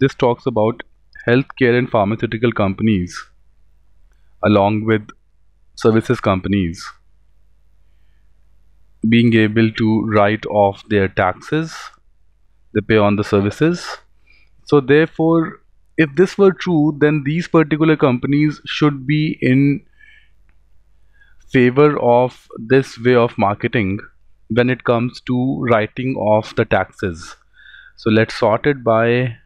this talks about healthcare and pharmaceutical companies along with services companies being able to write off their taxes they pay on the services. So therefore if this were true then these particular companies should be in favor of this way of marketing when it comes to writing off the taxes. So let's sort it by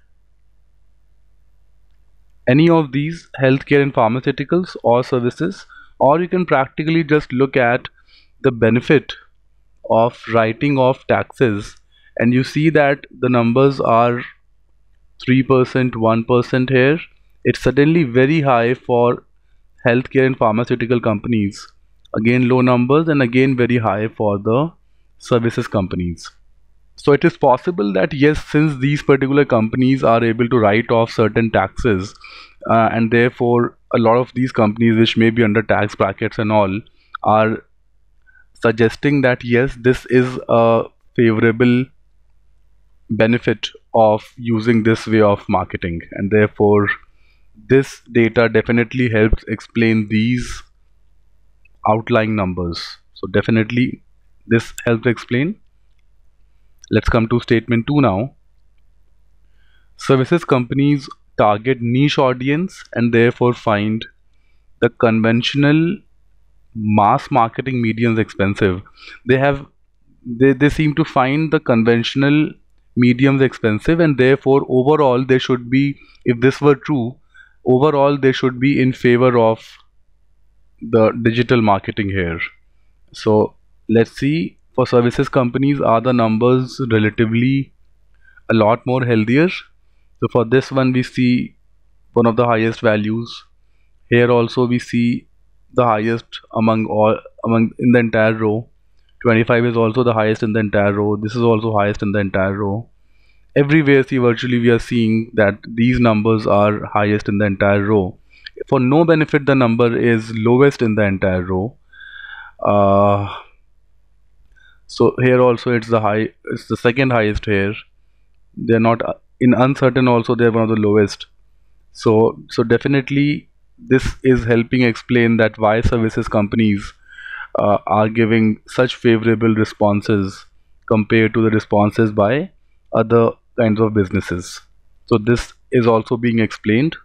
any of these healthcare and pharmaceuticals or services or you can practically just look at the benefit of writing off taxes and you see that the numbers are 3% 1% here. It's suddenly very high for healthcare and pharmaceutical companies. Again low numbers and again very high for the services companies so it is possible that yes since these particular companies are able to write off certain taxes uh, and therefore a lot of these companies which may be under tax brackets and all are suggesting that yes this is a favorable benefit of using this way of marketing. And therefore this data definitely helps explain these outlying numbers. So definitely this helps explain let's come to statement 2 now. Services companies target niche audience and therefore find the conventional mass marketing mediums expensive. They have they, they seem to find the conventional mediums expensive and therefore overall they should be if this were true overall they should be in favor of the digital marketing here. So let's see for services companies are the numbers relatively a lot more healthier. So for this one we see one of the highest values. Here also we see the highest among all among in the entire row. 25 is also the highest in the entire row. This is also highest in the entire row. Everywhere see virtually we are seeing that these numbers are highest in the entire row. For no benefit the number is lowest in the entire row. Uh, so here also it's the high it's the second highest here. They're not in uncertain also they're one of the lowest. So so definitely this is helping explain that why services companies uh, are giving such favorable responses compared to the responses by other kinds of businesses. So this is also being explained.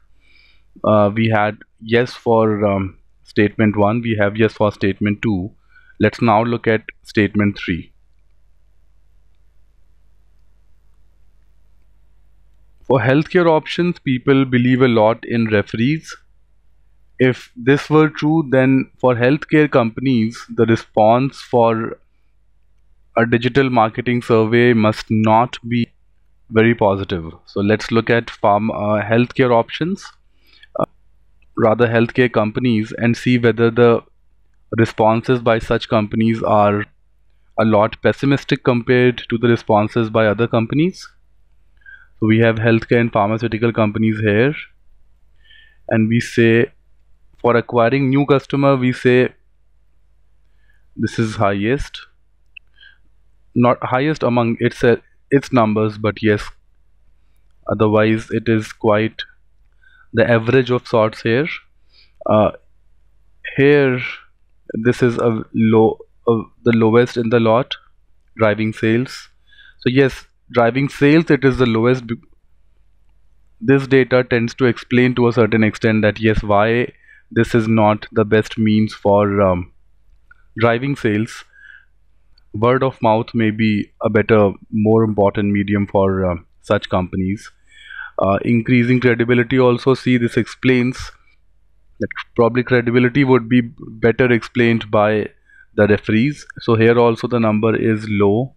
Uh, we had yes for um, statement 1 we have yes for statement 2 let's now look at statement 3 for healthcare options people believe a lot in referees. If this were true then for healthcare companies the response for a digital marketing survey must not be very positive. So let's look at farm uh, healthcare options. Uh, rather healthcare companies and see whether the responses by such companies are a lot pessimistic compared to the responses by other companies. So we have healthcare and pharmaceutical companies here. And we say for acquiring new customer we say this is highest. Not highest among its its numbers but yes otherwise it is quite the average of sorts here. Uh, here this is a low uh, the lowest in the lot driving sales. So yes driving sales it is the lowest this data tends to explain to a certain extent that yes why this is not the best means for um, driving sales. Word of mouth may be a better more important medium for uh, such companies. Uh, increasing credibility also see this explains that probably credibility would be better explained by the referees. So here also the number is low.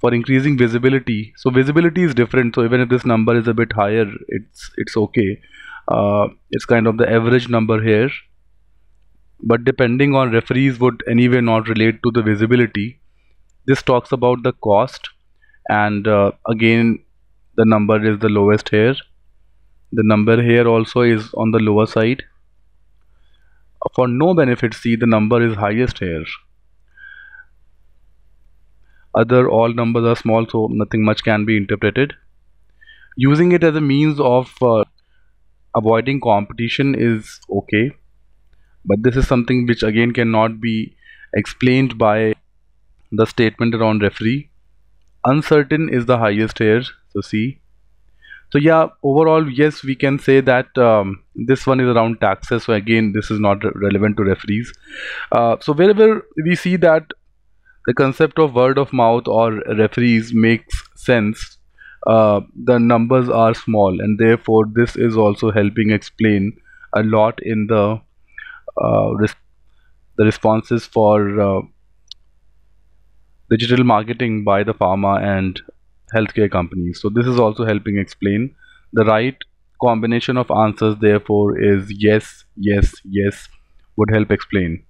For increasing visibility so visibility is different. So even if this number is a bit higher it's it's okay. Uh, it's kind of the average number here. But depending on referees would anyway not relate to the visibility. This talks about the cost. And uh, again the number is the lowest here the number here also is on the lower side. For no benefit see the number is highest here. Other all numbers are small so nothing much can be interpreted. Using it as a means of uh, avoiding competition is okay. But this is something which again cannot be explained by the statement around referee. Uncertain is the highest here so see so yeah overall yes we can say that um, this one is around taxes. So again this is not re relevant to referees. Uh, so wherever we see that the concept of word of mouth or referees makes sense uh, the numbers are small and therefore this is also helping explain a lot in the uh, res the responses for uh, digital marketing by the pharma and healthcare companies. So this is also helping explain the right combination of answers therefore is yes yes yes would help explain